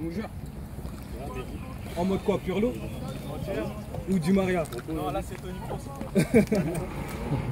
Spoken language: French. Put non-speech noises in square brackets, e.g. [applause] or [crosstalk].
Bonjour. En mode quoi, Purlo Ou du Maria Non, là c'est Tony Kroos. [laughs]